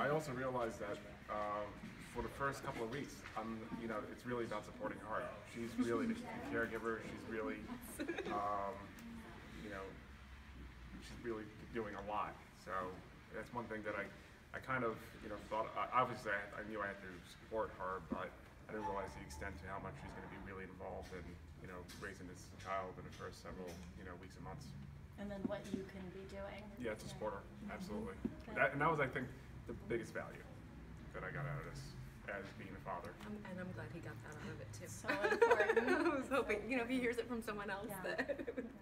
I also realized that um, for the first couple of weeks, I'm, you know, it's really about supporting her. She's really the caregiver. She's really, um, you know, she's really doing a lot. So that's one thing that I, I kind of, you know, thought. Uh, obviously, I, I knew I had to support her, but I didn't realize the extent to how much she's going to be really involved in, you know, raising this child in the first several, you know, weeks and months. And then what you can be doing. Yeah, to support her, absolutely. Okay. That, and that was, I think, the biggest value that I got out of this as being a father. Um, and I'm glad he got that out of it too. So important. I was hoping, you know, if he hears it from someone else, Yeah. that it would Right.